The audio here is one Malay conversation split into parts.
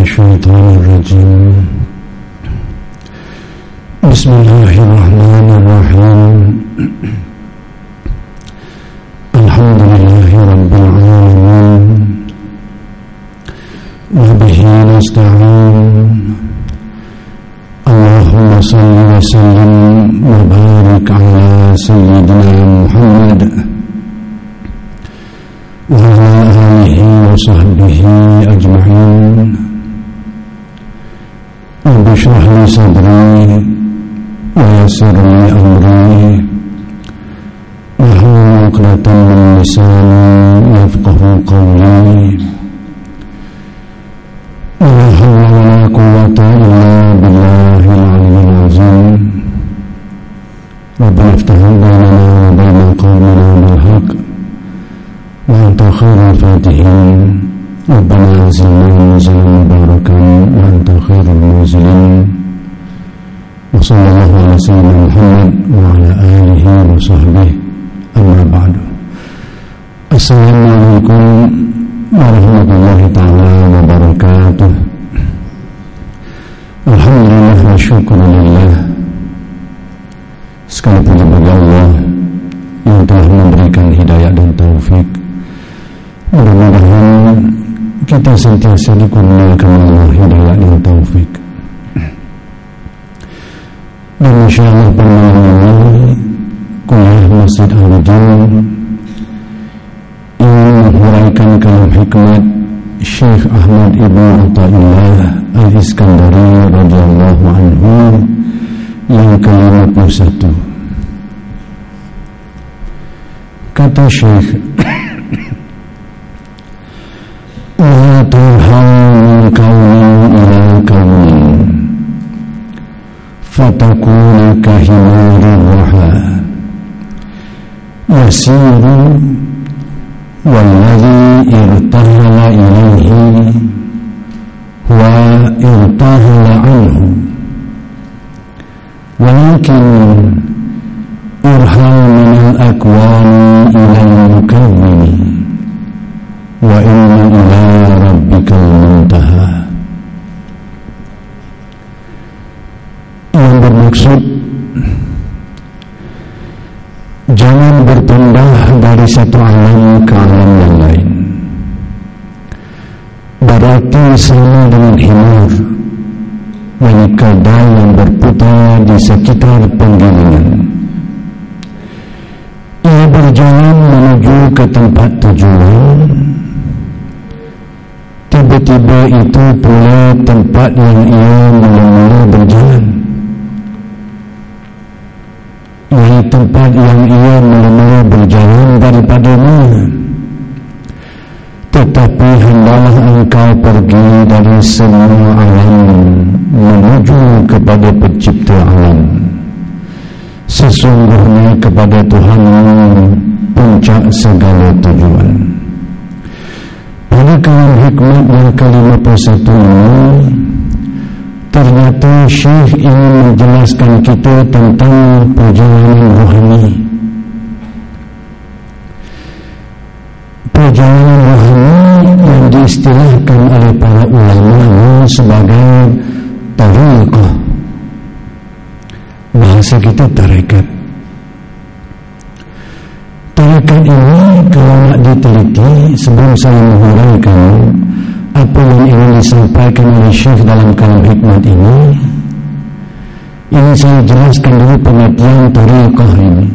الشيطان الرجيم. بسم الله الرحمن الرحيم. الحمد لله رب العالمين. وبه نستعين. اللهم صل وسلم وبارك على سيدنا محمد وعلى آله وصحبه أجمعين. رب اشرح لي صدري ويسر لي أمري. واحلل عقدة من لساني يفقه قولي. ولا حول ولا قوة إلا بالله العلي العظيم. ربنا افتح بيننا وبين قومنا بالحق. وأنت خير الفاتحين. ربنا أنزلنا منزلا مباركا وأنت خير المنزلين وصلى الله على سيدنا محمد وعلى آله وصحبه أما بعد السلام عليكم ورحمة الله تعالى وبركاته الحمد لله والشكر لله sekali puji kita sentiasa dikurniakan Allah hidayah dan taufik dan insyaAllah pada malam ini kuliah Masjid Al-Jin ingin menghuraikan kalam hikmat Syekh Ahmad Ibn Atta'illah Al-Iskandari radhiyallahu anhu yang ke-51. Kata Syekh لا ترحم من كون إلى كون فتكون كهمار الرحى يسير والذي ارتهل إليه هو ارتهل عنه ولكن ارحل من الأكوان إلى المكون wa inna ila rabbikal muntaha yang bermaksud jangan berpindah dari satu alam ke alam yang lain. Berarti sama dengan himar menikah yang berputar di sekitar penggilingan. Ia berjalan menuju ke tempat tujuan tiba-tiba itu pula tempat yang ia mula-mula berjalan. Yang tempat yang ia mula-mula berjalan daripada mana? Tetapi hendaklah engkau pergi dari semua alam menuju kepada pencipta alam. Sesungguhnya kepada Tuhan puncak segala tujuan kalam hikmat yang ke-51 ini ternyata Syekh ingin menjelaskan kita tentang perjalanan rohani. Perjalanan rohani yang diistilahkan oleh para ulama sebagai tariqah. Bahasa kita tarekat tarekat ini kalau nak diteliti sebelum saya menghuraikan apa yang ingin disampaikan oleh Syekh dalam kalam hikmat ini. Ini saya jelaskan dulu pengertian tariqah ini.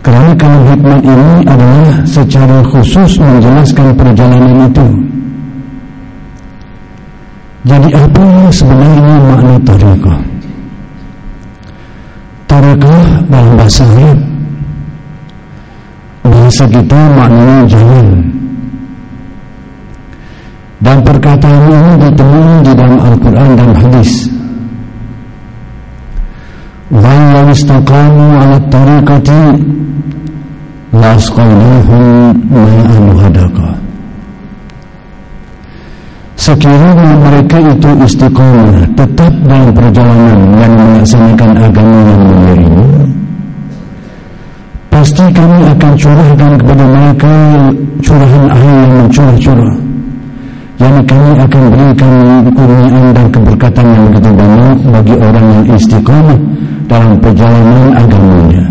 Kerana kalam hikmat ini adalah secara khusus menjelaskan perjalanan itu. Jadi apa sebenarnya makna tariqah? Tariqah dalam bahasa Arab bahasa kita maknanya jalan. Dan perkataan ini ditemui di dalam Al-Quran dan Hadis. Wallahu istaqamu ala La asqainahum ma'an hadaqa Sekiranya mereka itu istiqamah Tetap dalam perjalanan Yang melaksanakan agama yang mulia ini Pasti kami akan curahkan kepada mereka Curahan air yang mencurah-curah yang kami akan berikan kurniaan dan keberkatan yang begitu banyak bagi orang yang istiqamah dalam perjalanan agamanya.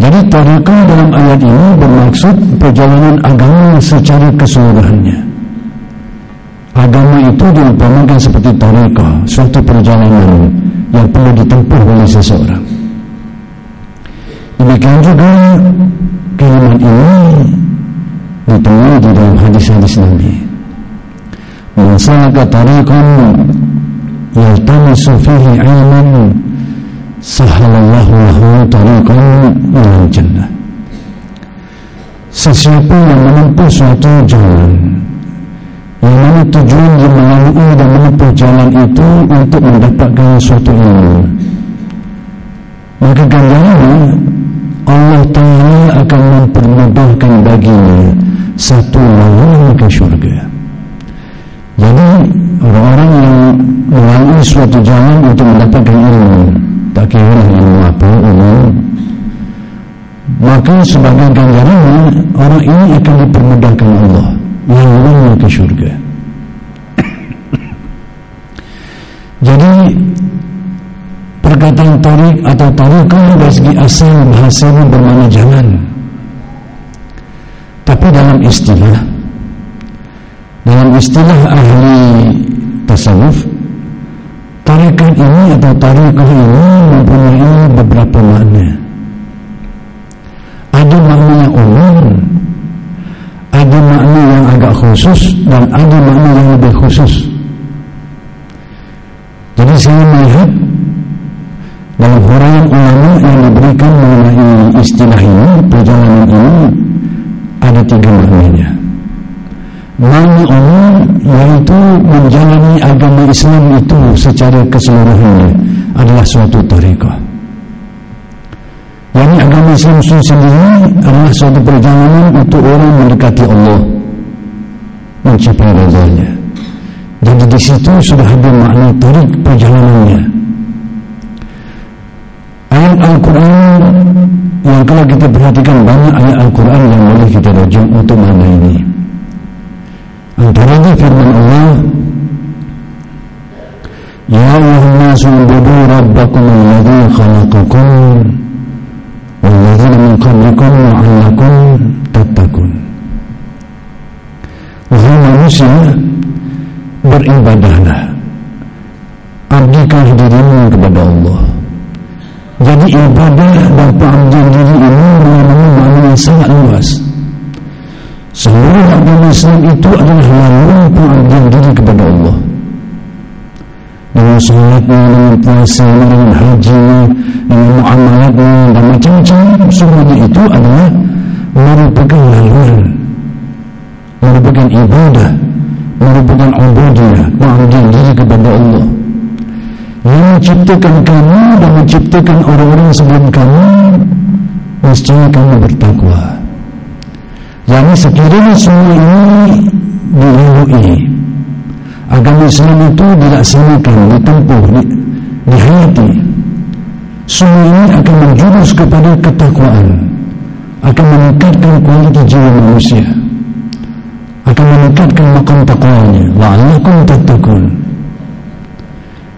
Jadi tariqah dalam ayat ini bermaksud perjalanan agama secara keseluruhannya. Agama itu diumpamakan seperti tariqah, suatu perjalanan yang perlu ditempuh oleh seseorang. Demikian juga kalimat ini ditemui di dalam hadis-hadis Nabi. Mansalaka tariqan yaltamisu fihi ilman sahalallahu lahu tariqan ilal jannah. Sesiapa yang menempuh suatu jalan yang mana tujuan dia melalui dan menempuh jalan itu untuk mendapatkan suatu ilmu maka ganjarannya Allah Ta'ala akan mempermudahkan baginya satu laluan ke syurga. Jadi orang-orang yang melalui suatu jalan untuk mendapatkan ilmu tak kira ilmu apa ilmu. Maka sebagai ganjarannya orang ini akan dipermudahkan Allah laluan ke syurga. Jadi perkataan tarik atau tarikah dari segi asal bahasanya bermakna jalan. Tapi dalam istilah dalam istilah ahli tasawuf tarikat ini atau tarikah ini mempunyai beberapa makna. Ada makna umum ada makna yang agak khusus dan ada makna yang lebih khusus. Jadi saya melihat dalam huraian ulama yang diberikan mengenai istilah ini, perjalanan ini ada tiga maknanya. Makna umum yaitu menjalani agama Islam itu secara keseluruhannya adalah suatu tariqah. Yang agama Islam sendiri adalah suatu perjalanan untuk orang mendekati Allah mencapai rezanya. Jadi di situ sudah ada makna tarik perjalanannya ayat Al-Quran yang kalau kita perhatikan banyak ayat Al-Quran yang boleh kita rujuk untuk mana ini. Antaranya firman Allah Ya Allah nasu budu rabbakum alladhi khalaqakum walladhina min qablikum wa'allakum tattakun Wahai manusia beribadahlah. Abdikan dirimu kepada Allah jadi ibadah dan pengabdian diri ini mengandungi makna yang sangat luas. Seluruh agama Islam itu adalah laluan pengabdian diri kepada Allah. Dengan salatnya, dengan puasa, dengan haji, dengan muamalatnya dan macam-macam semuanya itu adalah merupakan laluan, merupakan ibadah, merupakan ubudiyah, pengabdian diri kepada Allah menciptakan kamu dan menciptakan orang-orang sebelum kamu mestinya kamu bertakwa. Jadi sekiranya semua ini dilalui agama Islam itu dilaksanakan ditempuh di, dihayati semua ini akan menjurus kepada ketakwaan akan meningkatkan kualitas jiwa manusia akan meningkatkan makam takwanya. Wa'alakum tatakun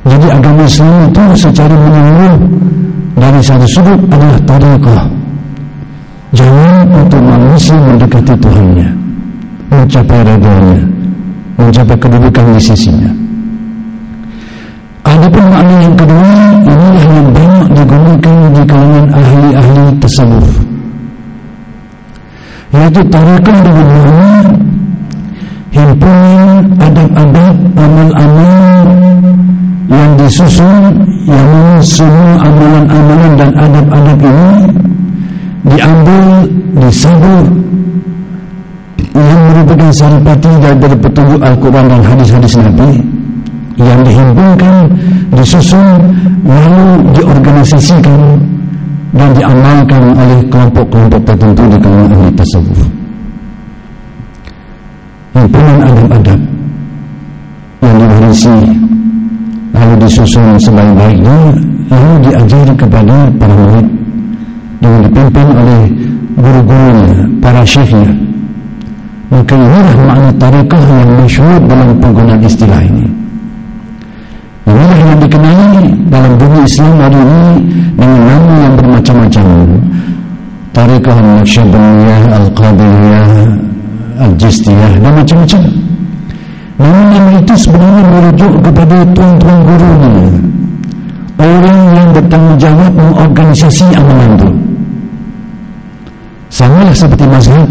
jadi agama Islam itu secara menyeluruh dari satu sudut adalah tariqah. Jangan untuk manusia mendekati Tuhannya, mencapai redanya, mencapai kedudukan di sisinya. Ada pun makna yang kedua, inilah yang banyak digunakan di kalangan ahli-ahli tasawuf. Yaitu tariqah dengan makna himpunan adab-adab amal-amal yang disusun yang semua amalan-amalan dan adab-adab ini diambil disabur. Yang merupakan saripati dari petunjuk Al-Quran dan hadis-hadis Nabi yang dihimpunkan disusun lalu diorganisasikan dan diamalkan oleh kelompok-kelompok tertentu di kalangan ahli tasawuf. Himpunan adab-adab yang diwarisi lalu disusun sebaik-baiknya lalu diajari kepada para murid dengan dipimpin oleh guru-gurunya para syekhnya. Maka inilah makna tarikah yang masyhur dalam penggunaan istilah ini. Inilah yang dikenali dalam bumi Islam hari ini dengan nama yang bermacam-macam. Tarikah Naksyabaniyah Al-Qadiriyah Al-Jistiyah dan macam-macam nama-nama itu sebenarnya merujuk kepada tuan-tuan gurunya. Orang yang bertanggungjawab mengorganisasi amalan itu. Sama lah seperti mazhab.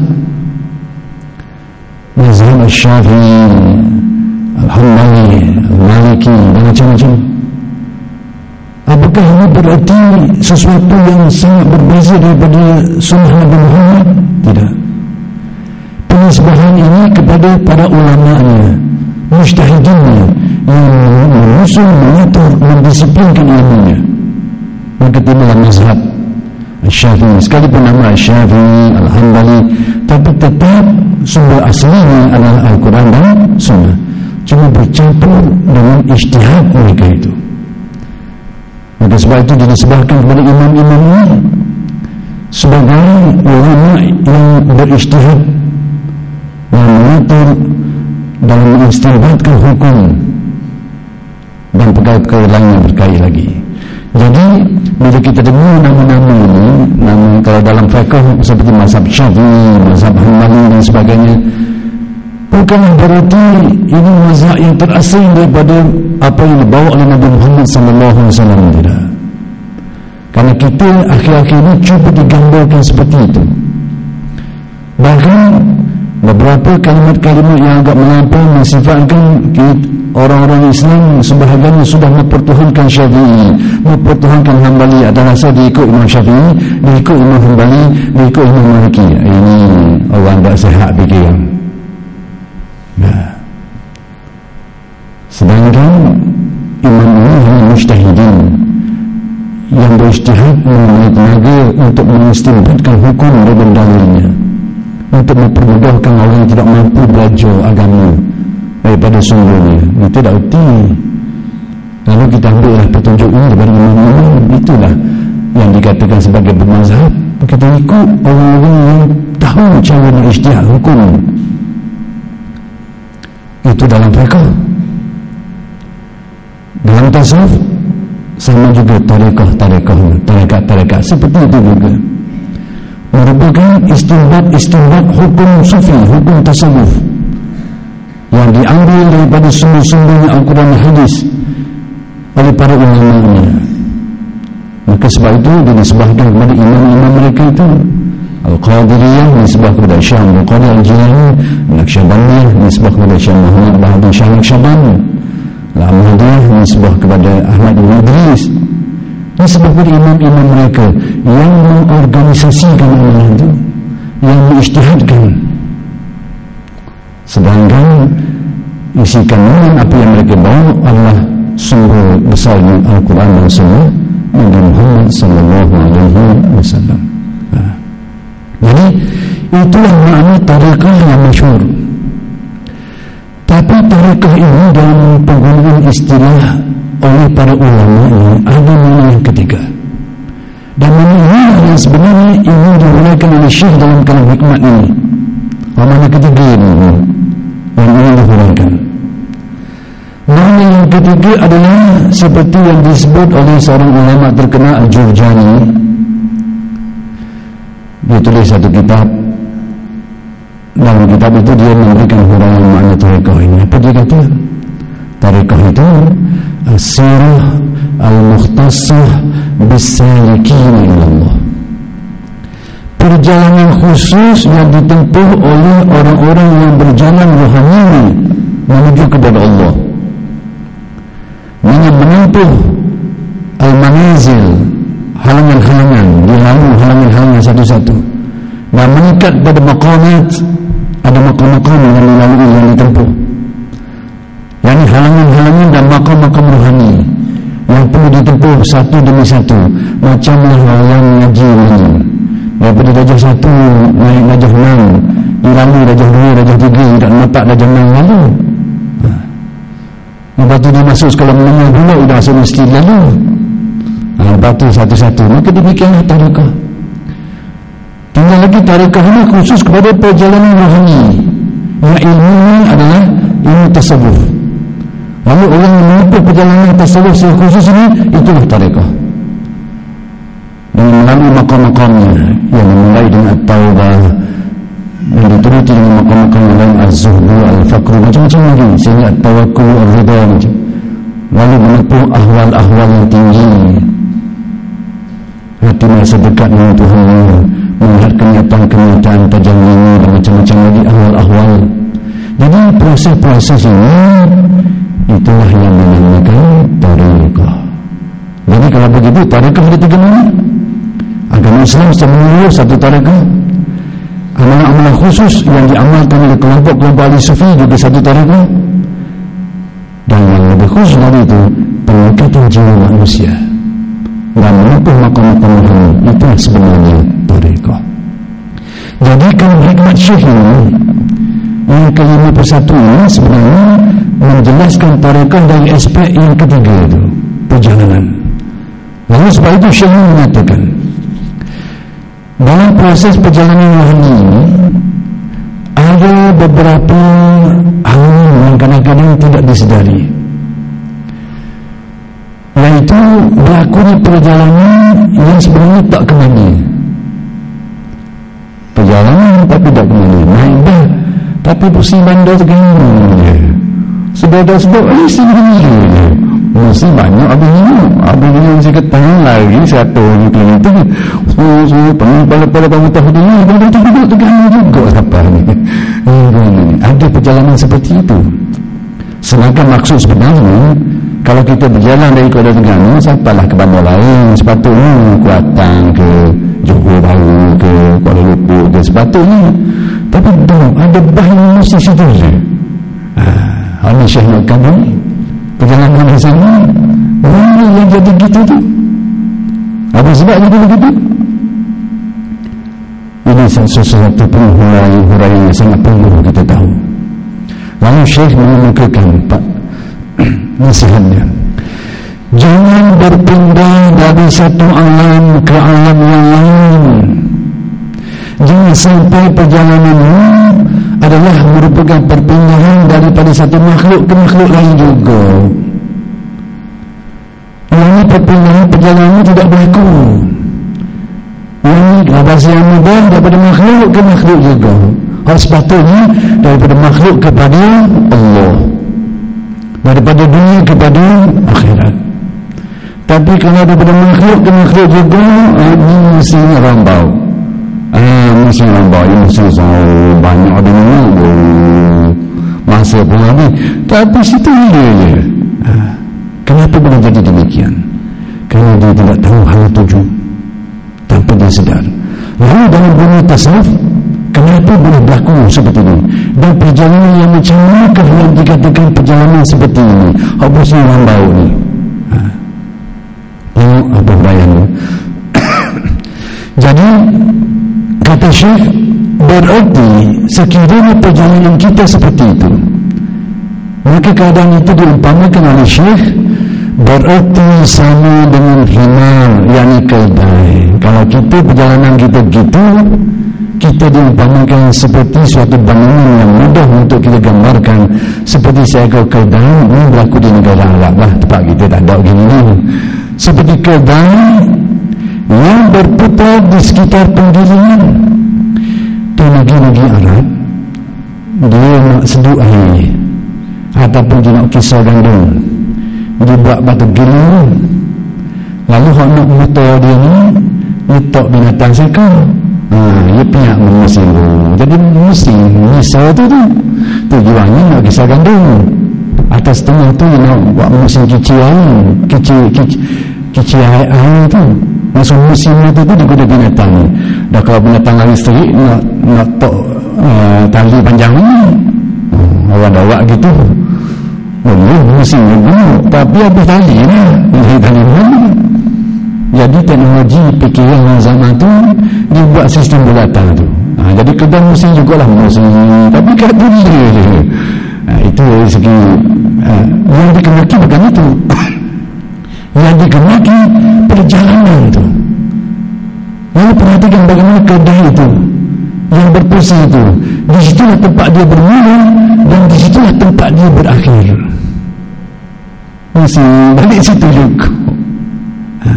Mazhab al-syafi'i al-hambali al-maliki dan macam-macam. Apakah ini berarti sesuatu yang sangat berbeza daripada sunnah Nabi Muhammad? Tidak penisbahan ini kepada para ulama-nya mustahidinnya yang menyusun, mengatur, mendisiplinkan ilmunya. Maka timbalah mazhab Al-Syafi'i sekalipun nama Al-Syafi'i Al-Hambali tapi tetap sumber aslinya adalah Al-Quran dan Sunnah. Cuma bercampur dengan ijtihad mereka itu. Maka sebab itu disebabkan kepada imam-imam ini sebagai ulama yang berijtihad mengatur dalam mengistibatkan hukum dan perkara-perkara lain yang berkait lagi. Jadi bila kita dengar nama-nama ini nama kalau dalam fiqh seperti mazhab syafi'i mazhab hanbali dan sebagainya bukan berarti ini mazhab yang terasing daripada apa yang dibawa oleh Nabi Muhammad sallallahu alaihi wasallam tidak. Kerana kita akhir-akhir ini cuba digambarkan seperti itu. Bahkan beberapa kalimat-kalimat yang agak melampau mensifatkan orang-orang Islam sebahagiannya sudah mempertuhankan syafi'i. Mempertuhankan hambali adalah asal diikut imam syafi'i diikut imam hambali diikut imam maliki. Ini orang tak sehat fikiran nah. sedangkan imam ini hanya mustahidin yang beristihad mengenai tenaga untuk mengistimbatkan hukum dan dalilnya untuk mempermudahkan orang yang tidak mampu belajar agama daripada sumbernya ini tidak erti. Lalu kita ambillah petunjuk ini daripada imam-imam. Itulah yang dikatakan sebagai bermazhab. Kita ikut orang-orang yang tahu cara berisytihat hukum. Itu dalam mereka dalam tasawuf sama juga tarekah-tarekah tarekat-tarekat seperti itu juga merupakan istimbat-istimbat hukum sufi hukum tasawuf yang diambil daripada sumber-sumber Al-Quran Hadis oleh para ulama maka sebab itu dia disebahkan kepada imam-imam mereka itu Al-Qadiriyah disebah kepada Syah Al-Qadir Al-Jilani Naksyabaniyah disebah kepada Syah Muhammad Bahadur Syah Naksyaban Al-Ahmadiyah disebah kepada Ahmad Ibn Idris disebah kepada imam-imam mereka yang mengorganisasikan amalan itu yang mengisytihadkan sedangkan isi kandungan apa yang mereka bawa adalah sumber besarnya Al-Quran dan Sunnah Nabi Muhammad sallallahu alaihi wasallam. Ha. Jadi itulah makna tarekah yang masyhur. Tapi tarekah ini dalam penggunaan istilah oleh para ulama ini ada makna yang ketiga. Dan makna ini yang sebenarnya ingin digunakan oleh Syekh dalam kalam hikmat ini. Makna ketiga ini yang ingin digunakan. Makna yang ketiga adalah seperti yang disebut oleh seorang ulama terkenal Al-Jurjani. Dia tulis satu kitab. Dalam kitab itu dia memberikan huraian makna tarekah ini. Apa dia kata? Tarekah itu As-sirah Al-Mukhtasah Bisalikin Allah Perjalanan khusus yang ditempuh oleh orang-orang yang berjalan rohani menuju kepada Allah. Dengan menempuh al-manazil halangan-halangan dilalui halangan-halangan satu-satu. Dan mengikat pada maqamat ada maqam-maqam yang dilalui yang ditempuh yang halangan-halangan dan maqam-maqam rohani yang perlu ditempuh satu demi satu. Macamlah yang ngaji ini. Daripada darjah satu naik darjah enam dilalui darjah dua, darjah tiga tidak nampak darjah enam lalu. Lepas tu dia masuk sekolah menengah pula masuk masjid lalu. Ha, Lepas tu satu-satu. Maka demikianlah tarikah Tinggal lagi tarikah ini khusus kepada perjalanan rohani. Yang ilmu ini adalah ilmu tasawuf lalu orang yang menempuh perjalanan tasawuf secara khusus ini itulah tarekah dan melalui makam-makamnya yang dimulai dengan at-tawbah yang dituruti dengan makam-makam dalam az-zuhdu al-faqru macam-macam lagi sehingga at-tawakul al-ridha lalu menempuh ahwal-ahwal yang tinggi. Hati merasa dekat dengan Tuhan melihat kenyataan-kenyataan ini dan macam-macam lagi ahwal-ahwal. Jadi proses-proses ini itulah yang dinamakan tariqah. Jadi kalau begitu tariqah ada tiga mana agama Islam menyeluruh satu tariqah. Amalan-amalan khusus yang diamalkan oleh kelompok-kelompok ahli sufi juga satu tariqah. Dan yang lebih khusus dari itu peningkatan jiwa manusia. Dan menempuh makam-makam itu sebenarnya tariqah. Jadi kalau hikmat syekh ini. Yang kelima persatu ini sebenarnya menjelaskan tariqah dari aspek yang ketiga itu perjalanan. Lalu sebab itu syekh ini menyatakan dalam proses perjalanan rohani ini ada beberapa hal yang kadang-kadang tidak disedari. Iaitu berlakunya perjalanan yang sebenarnya tak kemana. Perjalanan tapi tak kemana. Naik dah tapi pusing bandar segini je dah sebut eh sini je mesti banyak habis ni. Habis ni mesti ketang lagi satu orang tu itu semua semua penuh pada-pada bangun tahu dia dia duduk duduk tegak juga siapa ni? Ada perjalanan seperti itu. Sedangkan maksud sebenarnya kalau kita berjalan dari Kuala Terengganu sampailah ke bandar lain? Sepatutnya Kuatang ke Johor Bahru ke Kuala Lumpur ke sepatutnya. Tapi tu ada bahan situ je Syekh Nak Kabul perjalanan di sana mana yang jadi gitu tu? Apa sebab jadi begitu ini sesuatu pun hurai-hurai yang sangat perlu kita tahu. Lalu Syekh mengemukakan Pak nasihatnya. Jangan berpindah dari satu alam ke alam yang lain. Jangan sampai perjalanan ini adalah merupakan perpindahan daripada satu makhluk ke makhluk lain juga. Ini perpindahan perjalanan tidak berlaku. Ini bahasa yang mudah daripada makhluk ke makhluk juga. Harus sepatutnya daripada makhluk kepada Allah. Daripada dunia kepada akhirat. Tapi kalau daripada makhluk ke makhluk juga ini mesti rambau eh mesti rambau ini mesti oh, banyak ada oh, masa pun habis tapi situ dia je kenapa boleh jadi demikian kerana dia tidak tahu hal tujuh tanpa dia sedar lalu dalam dunia tasawuf Kenapa boleh berlaku seperti ini? Dan perjalanan yang macam mana yang dikatakan perjalanan seperti ini? Apa sih yang bau ni? Ha. Tengok apa bayang ni. Jadi, kata Syekh, berarti sekiranya perjalanan kita seperti itu, maka keadaan itu diumpamakan oleh Syekh, berarti sama dengan himar, yakni keldai. Kalau kita perjalanan kita gitu, kita diumpamakan seperti suatu bangunan yang mudah untuk kita gambarkan seperti seekor keldai ini berlaku di negara Arab lah tempat kita tak ada begini ni seperti keldai yang berputar di sekitar penggilingan negeri-negeri Arab dia nak seduh air ataupun dia nak kisah gandum dia buat batu giling lalu orang nak motor dia ni letak binatang sekal Ha, ia pihak musim tu. Jadi musim misal tu tu. Tujuannya nak kisah gandum. Atas tengah tu nak buat musim kicir air. Kicir, kicir air, air tu. Masuk musim itu tu dia guna binatang. Dah kalau binatang lari serik nak nak tok uh, tali panjang ni. Hmm, awak-awak gitu. Oh, musim ni. Tapi apa tali ni? Ini tali mana? jadi teknologi pikiran yang zaman tu dia buat sistem bulatan tu ha, jadi kedai musim jugalah musim tapi kat dunia je ha, itu dari segi ha, yang dikenaki bukan itu yang dikenaki perjalanan tu lalu perhatikan bagaimana kedai itu. Yang berpusing itu. Di situlah tempat dia bermula dan di situlah tempat dia berakhir. Mesti balik situ juga ha.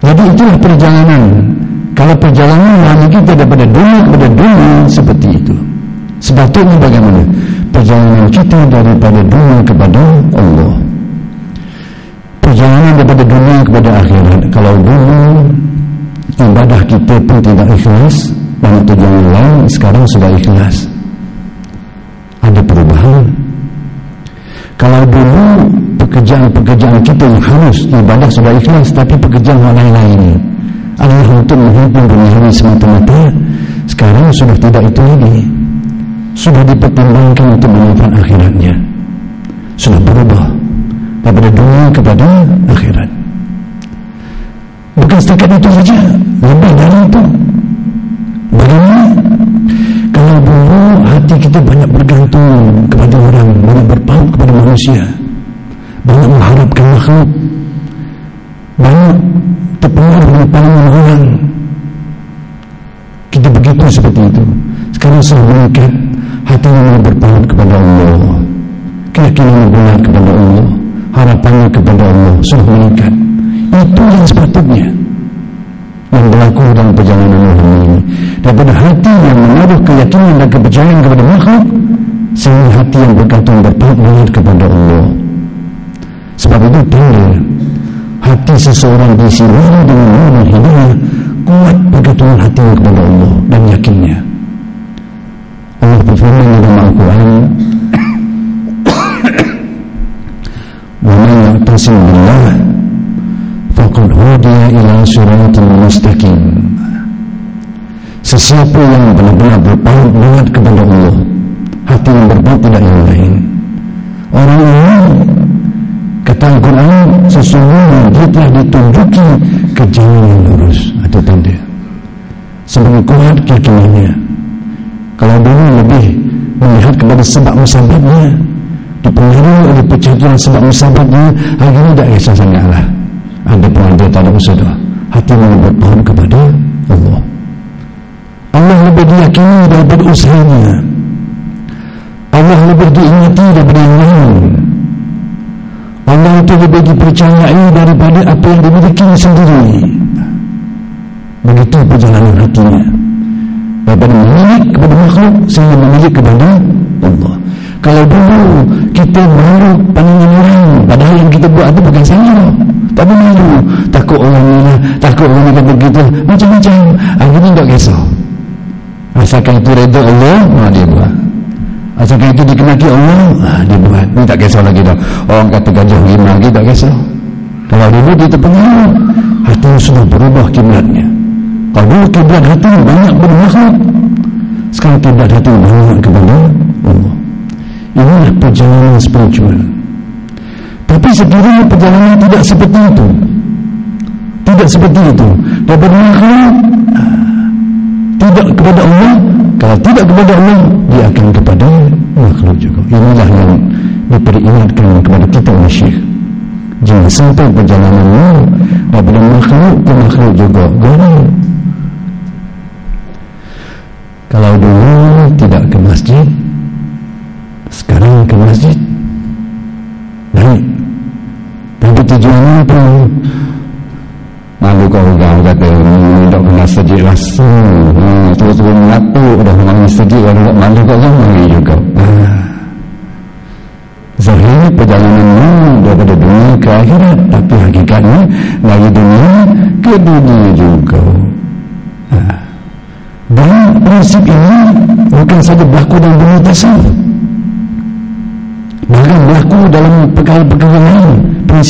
jadi itulah perjalanan. Kalau perjalanan mana kita daripada dunia kepada dunia seperti itu. Sepatutnya bagaimana? Perjalanan kita daripada dunia kepada Allah. Perjalanan daripada dunia kepada akhirat. Kalau dulu ibadah kita pun tidak ikhlas dan tujuan lain sekarang sudah ikhlas. Ada perubahan. Kalau dulu pekerjaan-pekerjaan kita yang harus ibadah sudah ikhlas tapi pekerjaan yang lain-lain adalah untuk menghimpun dunia semata-mata sekarang sudah tidak itu lagi. Sudah dipertimbangkan untuk menyimpan akhiratnya. Sudah berubah. Daripada dunia kepada akhirat bukan setakat itu saja. Lebih dari itu bagaimana? Kalau dulu hati kita banyak bergantung kepada orang banyak berpaut kepada manusia. Banyak mengharapkan makhluk. Banyak terpengaruh dengan pandangan orang. Kita begitu seperti itu. Sekarang saya mengikat hati yang berpaut kepada Allah. Keyakinan benar kepada Allah. Harapannya kepada Allah. Sudah meningkat itu yang sepatutnya yang berlaku dalam perjalanan Muhammad ini daripada hati yang menaruh keyakinan dan kepercayaan kepada makhluk sehingga hati yang bergantung berpaut benar kepada Allah sebab itu tanda hati seseorang disinari dengan nur hidayah kuat bergantungan hatinya kepada Allah dan yakinnya Allah berfirman dalam Al-Quran ومن يعتصم بالله فقد ila suratul mustaqim. Sesiapa yang benar-benar berpahit kepada Allah Hati yang berbuat tidak yang lain Orang yang Kata Al-Quran Sesungguhnya dia telah ditunjuki Ke jalan yang lurus Atau tanda. Sebelum kuat keyakinannya Kalau dulu lebih Melihat kepada sebab musababnya Dipengaruhi oleh pecah sebab musababnya Hari ini tidak kisah sangatlah. Ada pun ada tak ada usaha. Hati yang berpaut kepada Allah. Allah lebih diyakini daripada usahanya. Allah lebih diingati daripada yang lain. Allah itu lebih dipercayai daripada apa yang dimiliki sendiri. Begitu perjalanan hatinya. Daripada memiliki kepada makhluk sehingga memiliki kepada Allah. Kalau dulu kita malu pandangan orang padahal yang kita buat itu bukan salah tapi malu takut orang ni takut orang ni kata begitu. Macam-macam. Akhirnya tak kisah. Asalkan itu reda Allah nah dia buat. Asalkan itu dikenaki Allah nah, dia buat. Ni tak kisah lagi dah. Orang kata gajah lima lagi tak kisah. Kalau dulu dia terpengaruh. Hati sudah berubah kiblatnya. Kalau dulu kiblat hati banyak bermakhluk sekarang kiblat hati banyak kepada Allah. Inilah perjalanan spiritual tapi sekiranya perjalanan tidak seperti itu. Tidak seperti itu. Daripada makhluk tidak kepada Allah kalau tidak kepada Allah dia akan kepada makhluk juga. Inilah yang diperingatkan kepada kita oleh syekh jangan sampai perjalananmu daripada makhluk ke makhluk juga. Gana. kalau dulu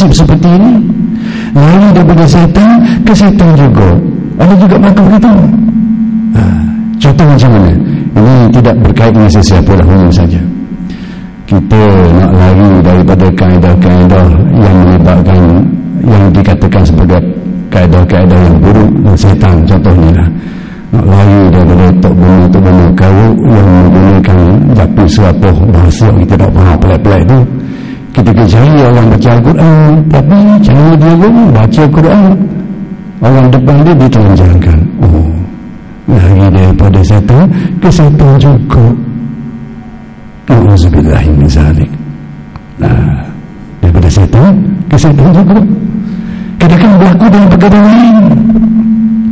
Prinsip seperti ini. Lari daripada setan ke setan juga. Ada juga berlaku begitu ha, contoh macam mana? Ini tidak berkait dengan sesiapa dah umum saja. Kita nak lari daripada kaedah-kaedah yang melibatkan yang dikatakan sebagai kaedah-kaedah yang buruk dan setan contohnya lah. Nak lari daripada tok bumi tok bumi kau yang menggunakan japi serapuh bahasa kita tak faham pelik-pelik tu kita percaya orang baca Al-Quran. Tapi cara dia pun baca Al-Quran. Orang depan dia ditelanjangkan oh. Lari daripada setan ke setan juga. Alhamdulillah min zalik. Nah, daripada setan ke setan juga. Kadang-kadang berlaku dalam perkara lain.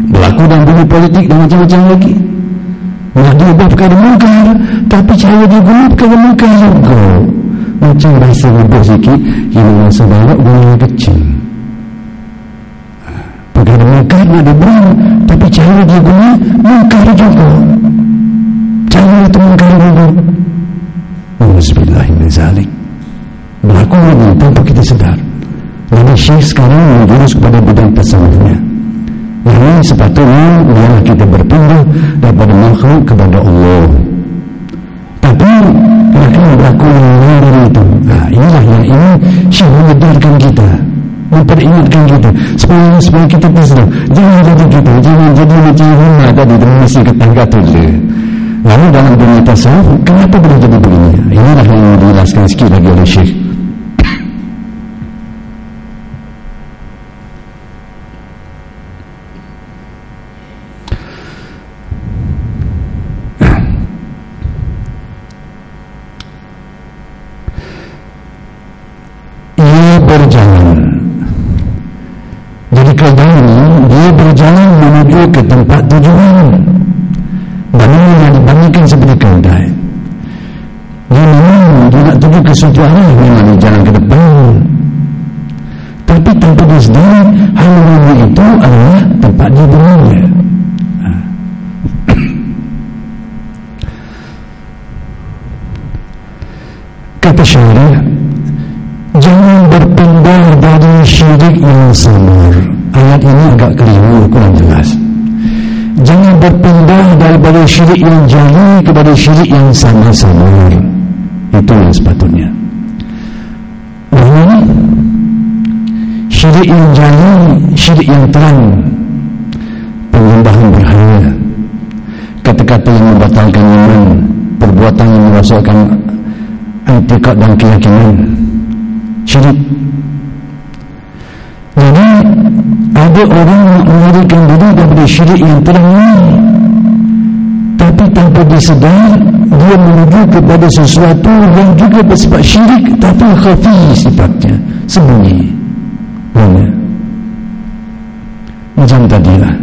Berlaku dalam bumi politik dan macam-macam lagi. Dia buat perkara mungkar tapi cara dia guna perkara mungkar juga macam bahasa lebih sikit ini masa balak guna kecil. Perkara mungkar nak dia buat tapi cara dia guna mungkar juga. Cara itu mungkar juga. Bismillahirrahmanirrahim berlaku lagi tanpa kita sedar. Nabi Syekh sekarang menjurus kepada bidang tasawufnya ini sepatutnya ialah kita berpindah daripada makhluk kepada Allah tapi kadang berlaku dari itu. Nah, inilah yang ini Syekh mengedarkan kita. Memperingatkan kita. Supaya, supaya kita tersedar jangan jadi kita jangan jadi macam rumah tadi mesti ketangga tu lalu dalam dunia tasawuf kenapa boleh jadi begini? Inilah yang dijelaskan sikit lagi oleh Syekh syirik yang sama-sama. Itu yang sepatutnya. Bahawa syirik yang jali syirik yang terang. Penyembahan berhala. Kata-kata yang membatalkan iman perbuatan yang merosakkan etikat dan keyakinan. Syirik. Jadi ada orang yang menjadikan diri daripada syirik yang terang ini tapi tanpa disedar dia menuju kepada sesuatu yang juga bersifat syirik tapi khafi sifatnya sembunyi. Mana? Macam tadilah.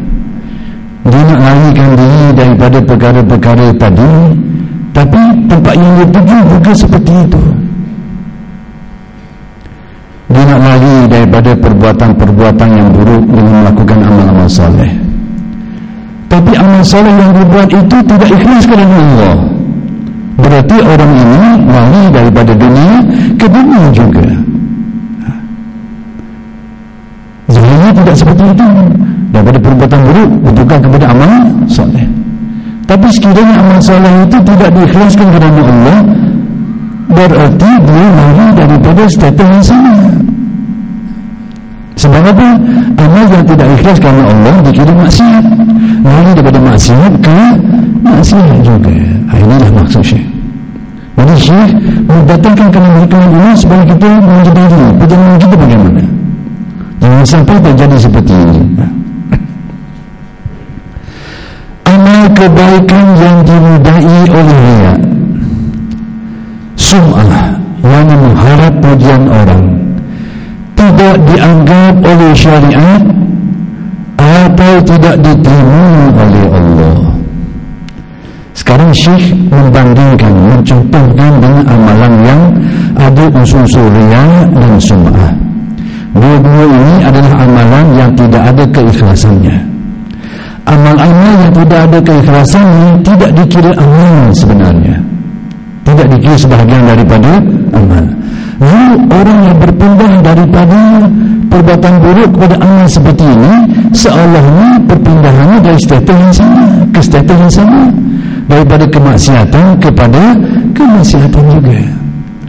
Dia nak larikan diri daripada perkara-perkara tadi tapi tempat yang dia tuju juga seperti itu. Dia nak lari daripada perbuatan-perbuatan yang buruk dengan melakukan amal-amal soleh tapi amal soleh yang dibuat itu tidak ikhlas kerana Allah. Berarti orang ini lari daripada dunia ke dunia juga. Zahirnya tidak seperti itu. Daripada perbuatan buruk bukan kepada amal soleh. Tapi sekiranya amal soleh itu tidak diikhlaskan kerana Allah berarti dia lari daripada status yang sama sebab apa? amal yang tidak ikhlas kerana Allah dikira maksiat. Lari daripada maksiat ke maksiat juga. Ha, inilah maksud syekh. Jadi syekh mendatangkan kemerdekaan ini supaya kita menjadi perjalanan kita bagaimana? Jangan sampai terjadi seperti ini. Amal kebaikan yang dimudai oleh dia sum'ah yang mengharap pujian orang tidak dianggap oleh syariat atau tidak diterima oleh Allah. Sekarang Syekh membandingkan mencontohkan dengan amalan yang ada unsur-unsur ria dan sum'ah. Dua-dua ini adalah amalan yang tidak ada keikhlasannya. Amal-amal yang tidak ada keikhlasannya tidak dikira amal sebenarnya. Tidak dikira sebahagian daripada amal lalu orang yang berpindah daripada perbuatan buruk kepada amal seperti ini seolah-olah perpindahannya dari status yang sama ke status yang sama. Daripada kemaksiatan kepada kemaksiatan juga.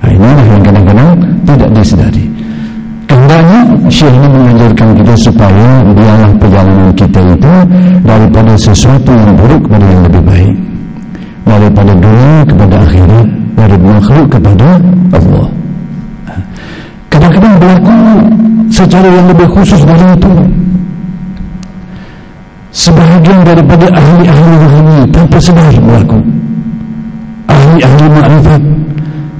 Ha, inilah yang kadang-kadang tidak disedari. Kehendaknya syekh ini mengajarkan kita supaya biarlah perjalanan kita itu daripada sesuatu yang buruk kepada yang lebih baik. Daripada dunia kepada akhirat dari makhluk kepada Allah kadang-kadang berlaku secara yang lebih khusus dari itu. Sebahagian daripada ahli-ahli rohani tanpa sedar berlaku. Ahli-ahli makrifat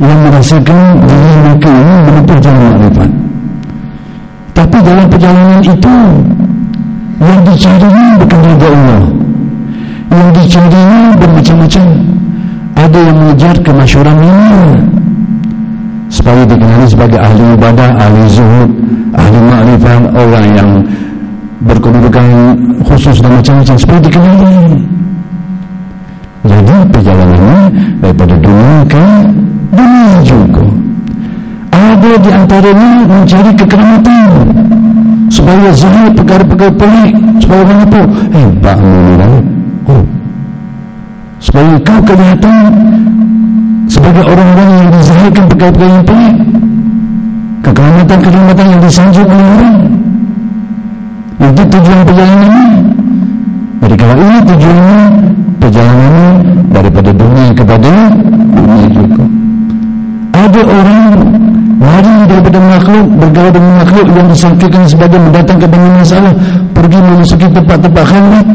yang merasakan diri mereka ini menempuh jalan makrifat tapi dalam perjalanan itu yang dicari bukan rida Allah. Yang dicari bermacam-macam. Ada yang mengejar kemasyuran ini supaya dikenali sebagai ahli ibadah, ahli zuhud ahli makrifat, orang yang berkedudukan khusus dan macam-macam. Supaya dikenali. Jadi perjalanannya daripada dunia ke dunia juga. Ada di antaranya mencari kekeramatan supaya zahir perkara-perkara pelik supaya orang apa hebat oh. supaya kau kelihatan sebagai orang-orang yang dizahirkan perkara-perkara yang pelik. Kekeramatan-kekeramatan yang disanjung oleh orang. Itu tujuan perjalanan jadi kalau ini tujuannya perjalanan daripada dunia kepada dunia juga. Ada orang lari daripada makhluk bergaul dengan makhluk yang disangkakan sebagai mendatangkan banyak masalah pergi memasuki tempat-tempat khalwat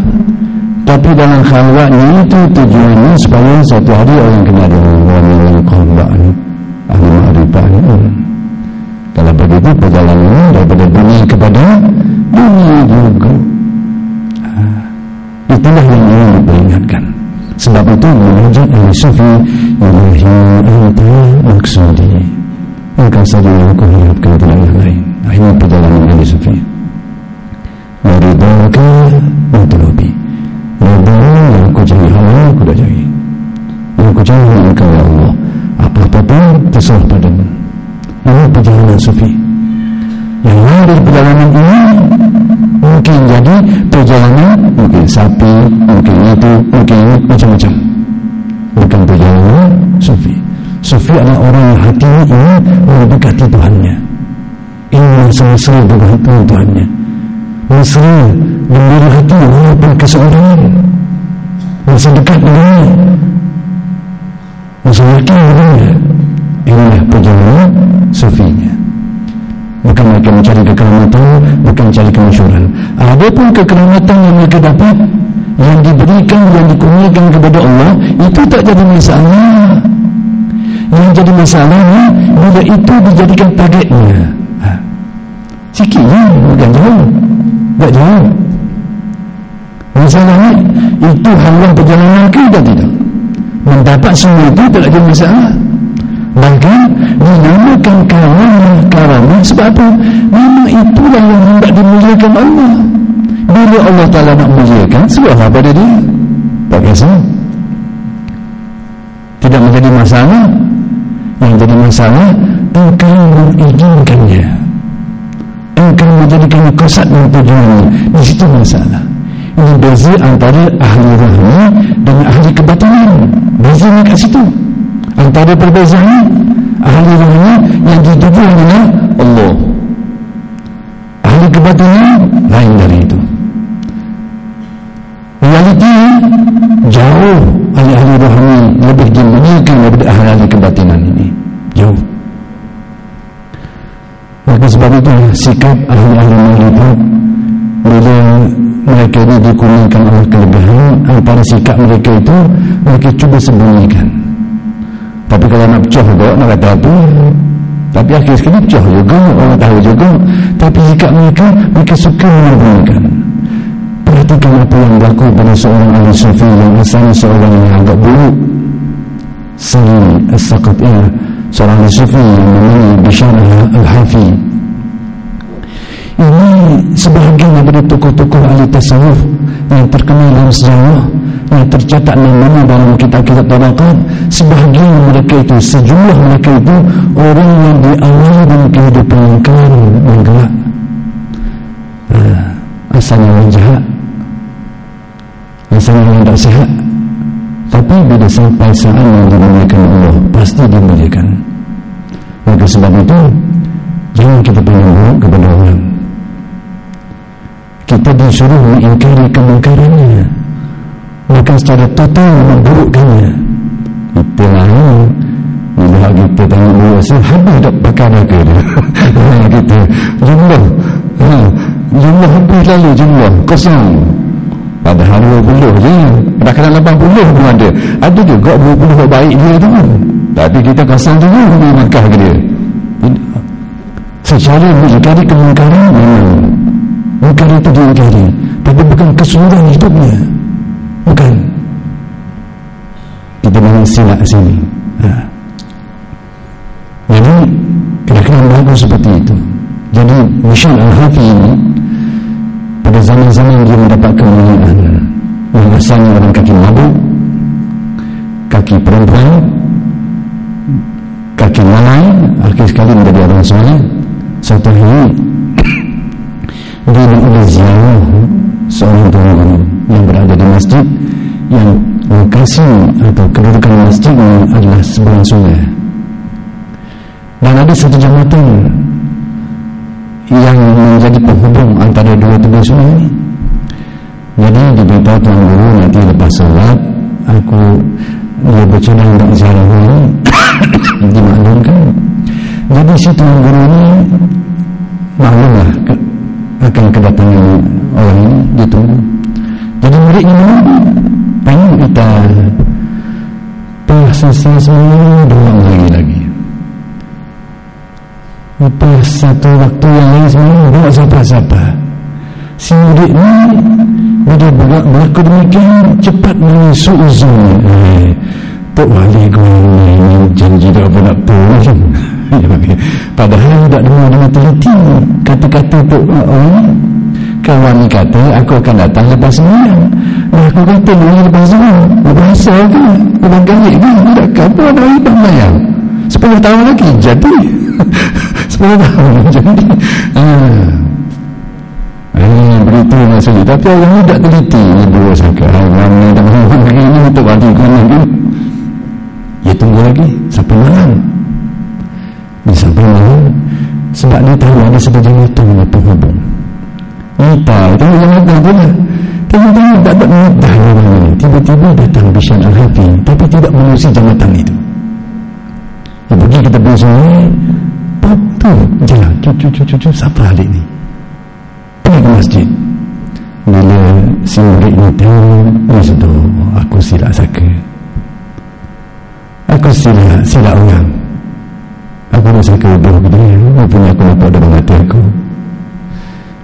tapi dalam khalwatnya itu tujuannya supaya satu hari orang kena ada ahli ma'rifah kalau begitu perjalanan daripada dunia kepada dunia juga. Ha. itulah yang ingin diperingatkan sebab itu menajak ahli sufi ilahi anta maksudi engkau saja yang aku harapkan tidak yang lain. Ini perjalanan ahli sufi meridaka matlubi sufi yang dari perjalanan ini mungkin jadi perjalanan mungkin sapi mungkin itu mungkin macam-macam. Bukan perjalanan sufi. Sufi adalah orang yang hatinya ingin mendekati Tuhannya. Ingin mesra-mesra dengan Tuhannya. Mesra memberi hati walaupun keseorangan masa dekat dengannya masa yakin dengannya inilah perjalanan bukan mereka mencari kekeramatan bukan mencari kemasyuran. Ada pun kekeramatan yang mereka dapat yang diberikan yang dikurniakan kepada Allah itu tak jadi masalah. Yang jadi masalah bila itu dijadikan targetnya. Ha. sikitnya bukan jauh. Tak jauh. Masalahnya itu halang perjalanan ke atau tidak? Mendapat semua itu tak ada masalah maka dinamakan karamah karamah. Sebab apa? memang itulah yang hendak dimuliakan Allah. Bila Allah Ta'ala nak muliakan sebablah pada dia. Tak kisah. Tidak menjadi masalah. Yang jadi masalah engkau mengizinkannya engkau menjadikannya kosat dan tujuannya. Di situ masalah. Ini beza antara ahli rahmi dengan ahli kebatinan beza ni kat situ antara perbezaan ahli rahmi yang dituju dengan Allah. Ahli kebatinan lain dari itu. Realiti jauh ahli-ahli rahmi lebih dimuliakan daripada ahli-ahli kebatinan ini. Jauh. Maka sebab itu sikap ahli-ahli malifat bila mereka ini dikurniakan oleh kelebihan antara sikap mereka itu mereka cuba sembunyikan tapi kalau nak pecah juga nak kata apa? Tapi akhir sekali pecah juga orang tahu juga. Tapi jika mereka mereka suka menyembunyikan perhatikan apa yang berlaku pada seorang ahli sufi yang asalnya seorang yang agak buruk. Sari As-Saqat ya, seorang ahli sufi yang namanya Bisharah Al-Hafi. Ini sebahagian daripada tokoh-tokoh ahli tasawuf yang terkenal dalam sejarah yang tercatat nama dalam kitab-kitab tarakat sebahagian mereka itu sejumlah mereka itu orang yang diawali dengan kehidupan yang kelam yang gelap. Uh, asalnya yang jahat. Asalnya yang tak sihat. Tapi bila sampai saat yang dimuliakan Allah pasti dimuliakan. Maka sebab itu jangan kita pandang kepada orang kita disuruh mengingkari kemungkarannya. Bukan secara total memburukkannya. Kita lain bila kita tengok dua rasa habis tak pakai naga dia kita jumlah ha, jumlah habis lalu jumlah kosong. Padahal 20 je dah kena 80 pun ada. Ada juga 20 baik dia tu. Tapi kita kasang juga di Makkah ke dia. Secara mengingkari kemungkaran memang mungkari itu diingkari tapi bukan keseluruhan hidupnya. Bukan. Kita memang silap sini. Ha. jadi kena-kena bagus seperti itu. Jadi Michelle Al-Hafi ini pada zaman-zaman dia mendapat kemuliaan. Asalnya dalam kaki mabuk kaki perempuan kaki malai akhir sekali menjadi orang soleh. Satu hari berada ziarah seorang tuan yang berada di masjid yang lokasi atau kedudukan masjid adalah sebelah sungai dan ada satu jambatan yang menjadi penghubung antara dua tepi sungai ini. Jadi diberitahu tuan guru nanti lepas solat aku dia bercadang untuk ziarah ini. Dimaklumkan jadi si tuan guru ini maklumlah akan kedatangan orang ini ditunggu jadi muridnya menunggu pengen kita telah selesai semua doang lagi lagi lepas satu waktu yang lain semua tidak siapa-siapa. Si murid ini dia berlaku demikian cepat menyusul uzun eh, Tok Wali kau ini janji dah apa nak padahal tidak dengar dengan teliti. Kata-kata Tok Wali kawan ni kata aku akan datang lepas sembilan. Dan aku kata ni lepas sembilan. Bahasa ke? Orang galik ke? Tidak kata ada ibadah mayang sepuluh tahun lagi jadi. Sepuluh tahun jadi. Ah. Eh, berita maksudnya tapi orang ni tak teliti ni dua sakit orang ni tak mahu ini untuk wali kena ni dia tunggu lagi. Sampai malam dia malam sebab dia tahu ada sebajang itu yang penghubung Nita itu yang ada tu lah. Tiba-tiba tak ada mudah Tiba-tiba datang Bishan Al-Hafi Tapi tidak mengusir jambatan itu. Ya pergi kita pergi sungai Patu Jalan. Cucu-cucu Siapa adik ni? Pergi ke masjid. Bila si murid ni tahu Dia sedar Aku silap saka. Aku silap Silap orang Aku saka Boh ke dia? Rupanya aku nampak dalam hati aku.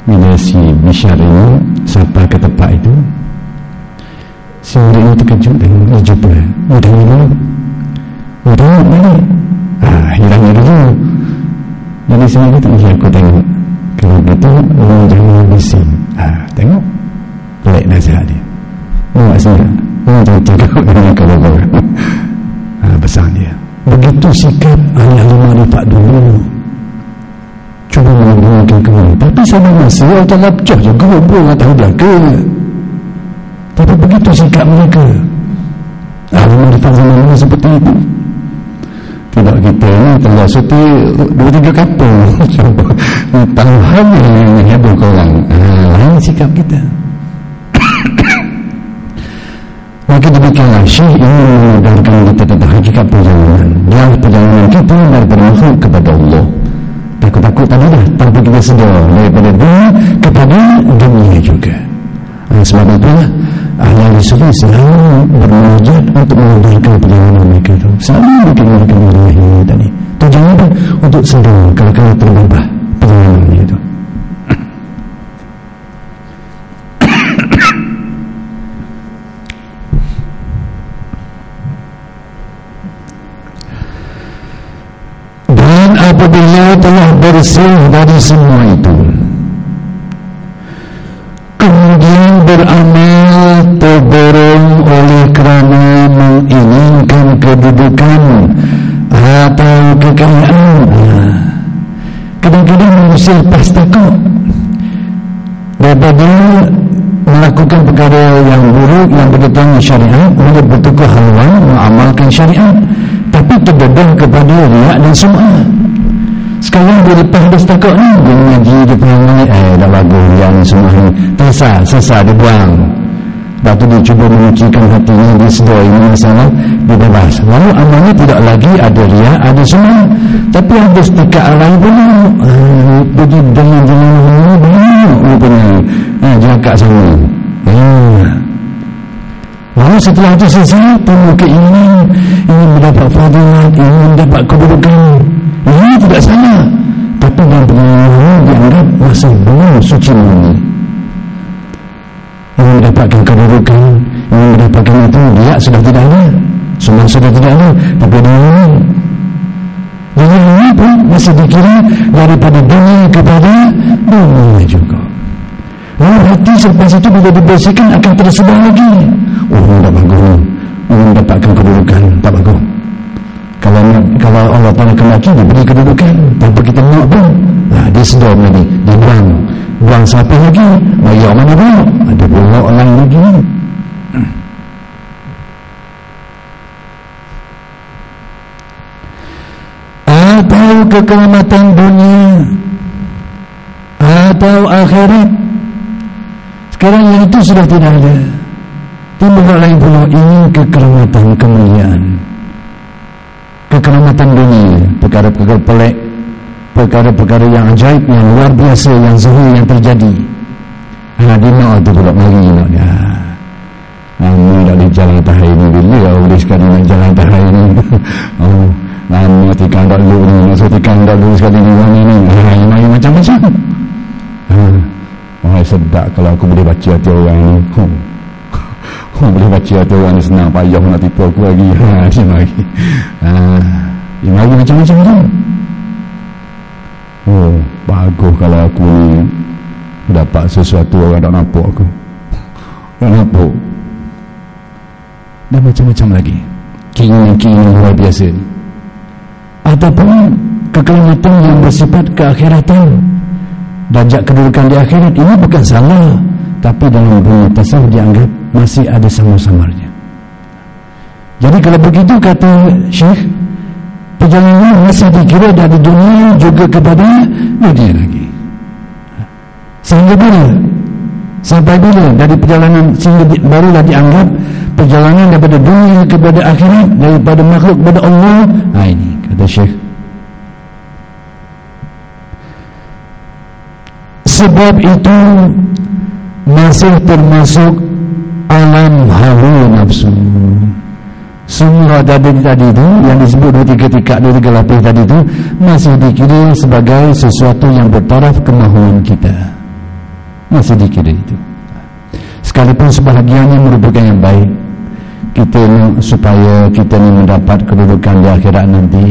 Bila si Bishar ini sampai ke tempat itu si murid ini terkejut dan dia jumpa dia dia tengok mana? Ah, dia tanya dulu. Jadi saya kata iya aku tengok. Kalau gitu orang jangan bising. Ah, tengok. Pelik nasihat dia. Oh maksudnya oh jangan cakap dengan kalau ah, besar dia begitu sikap ahli-ahli marifat dulu. Cuba menggunakan kembali. Tapi sama masa Allah lapcah juga hubung atau belaka. Tapi begitu sikap mereka. Ahli marifat zaman ini seperti itu. Tidak kita ni telah suti dua tiga kapal cuba. Tahu hal yang heboh korang. Lain sikap kita maka demikianlah syih ini memudahkan kita tentang hakikat perjalanan. Yang perjalanan kita daripada makhluk kepada Allah. Takut-takut tadi dah tanpa kita sedar daripada dunia kepada dunia juga. Dan sebab itulah ahli sufi selalu bermunajat untuk memudahkan perjalanan mereka itu selalu bikin mereka ini tadi. Tujuannya pun untuk sedar kalau-kalau terbabah perjalanannya itu apabila telah bersih dari semua itu. Kemudian beramal terborong oleh kerana menginginkan kedudukan atau kekayaan. Kadang-kadang manusia lepas takut daripada melakukan perkara yang buruk yang bertentangan syariat boleh bertukar haluan mengamalkan syariat tapi terdedah kepada riak dan sum'ah sekarang dia lepas dia setakat ni dia mengaji dia punya ni eh dah bagus yang semua ni. Tersah sesah dia buang. Lepas tu dia cuba menyucikan hatinya dia sedar ini masalah dia bebas. Lalu amalnya tidak lagi ada riak ada semua tapi ada setiap alai pun eh, pergi dengan jenis ni banyak rupanya eh, jangka sama eh. Lalu setelah itu selesai timbul keinginan ingin mendapat fadilat ingin mendapat kedudukan ini tidak salah tapi dalam pengalaman dianggap masih belum suci ini. Ingin mendapatkan kedudukan ingin mendapatkan itu dia sudah tidak ada. Semua sudah tidak ada tapi dia ini. Dengan ini pun masih dikira daripada dunia kepada dunia juga lalu hati selepas itu bila dibersihkan akan tersebar lagi. Oh tak bagus ini mendapatkan kedudukan tak bagus. Kalau kalau Allah Ta'ala kemaki dia beri kedudukan. Tanpa kita nak pun. Nah, dia sedar lagi dia buang. Buang siapa lagi? Orang mana pun. Ada pula orang lagi. Atau kekelamatan dunia. Atau akhirat sekarang yang itu sudah tidak ada. Timbul lain pula ingin kekelamatan kemuliaan. Kekelamatan dunia perkara-perkara pelik perkara-perkara yang ajaib yang luar biasa yang zuhur yang terjadi. Ha, dia nak tu pula mari nak dia. Lama dah di jalan tahai ni bila ya boleh sekali nak jalan tahai ni? Oh, lama tikang dah dulu ni masa tikang dah dulu sekali ni ni ni yang main macam-macam. Ha, wahai sedap kalau aku boleh baca hati orang ni oh. Oh, boleh baca tu orang ni senang payah nak tipu aku lagi. Ha, dia mari. Ha, dia mari macam-macam tu. Oh bagus kalau aku ni dapat sesuatu orang tak nampak aku. Tak nampak. Dan macam-macam lagi. Keinginan-keinginan luar biasa. Ni ataupun kekelamatan yang bersifat keakhiratan dajak kedudukan di akhirat ini bukan salah tapi dalam dunia tasawuf dianggap masih ada sama-samarnya jadi kalau begitu kata Syekh perjalanan masih dikira dari dunia juga kepada dunia lagi. Sehingga bila sampai bila dari perjalanan sehingga barulah dianggap perjalanan daripada dunia kepada akhirat daripada makhluk kepada Allah. Ha ini kata Syekh sebab itu masih termasuk alam hawa nafsu. Semua tadi tadi itu yang disebut dua tiga tingkat dua tiga lapis tadi itu masih dikira sebagai sesuatu yang bertaraf kemahuan kita. Masih dikira itu. Sekalipun sebahagiannya merupakan yang baik kita supaya kita mendapat kedudukan di akhirat nanti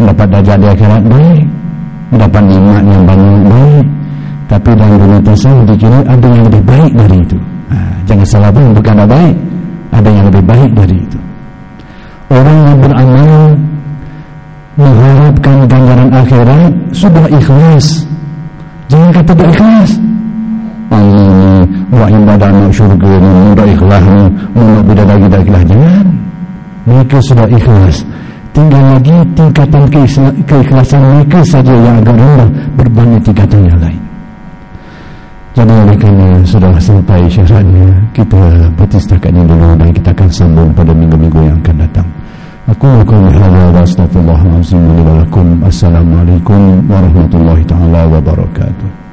mendapat darjah di akhirat baik mendapat nikmat yang banyak baik tapi dalam dunia tasawuf dikira ada yang lebih baik dari itu. Ha, jangan salah pun bukan ada baik. Ada yang lebih baik dari itu. Orang yang beramal mengharapkan ganjaran akhirat sudah ikhlas. Jangan kata tak ikhlas. Ini wa ibadah nak syurga ni mudah ikhlas ni mudah beda lagi tak ikhlas jangan mereka sudah ikhlas. Tinggal lagi tingkatan keikhlasan mereka saja yang agak rendah berbanding tingkatan yang lain jadi oleh kerana sudah sampai syaratnya Kita berhenti dulu Dan kita akan sambung pada minggu-minggu yang akan datang. Aku wa astagfirullahaladzim Assalamualaikum warahmatullahi ta'ala wabarakatuh